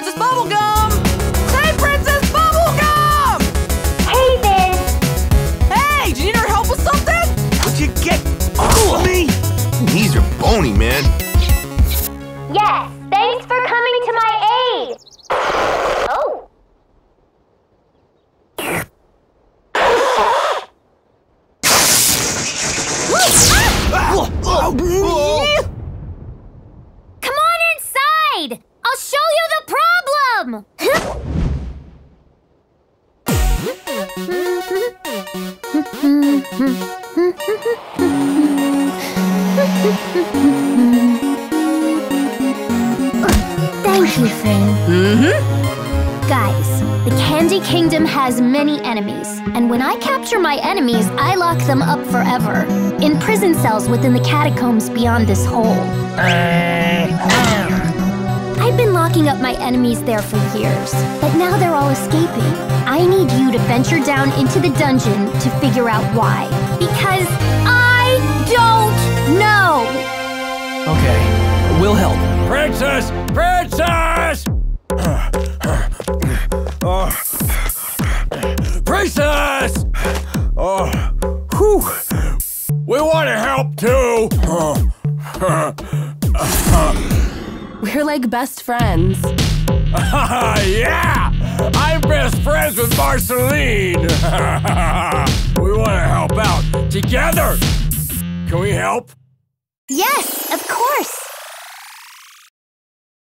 Princess Bubblegum! Hey, Princess Bubblegum! Hey there! Hey, do you need our help with something? Would you get off of me? Knees are bony, man. Yes, thanks for coming to my aid! Oh. Come Thank you, Finn. Mm-hmm. Guys, the Candy Kingdom has many enemies, and when I capture my enemies, I lock them up forever. In prison cells within the catacombs beyond this hole. I've been locking up my enemies there for years, but now they're all escaping. I need you to venture down into the dungeon to figure out why. Because I don't know! Okay, we'll help. Princess! Princess! Oh. Princess! Oh, whew. We want to help too. We're like best friends. yeah! I'm best friends with Marceline! we want to help out together! Can we help? Yes!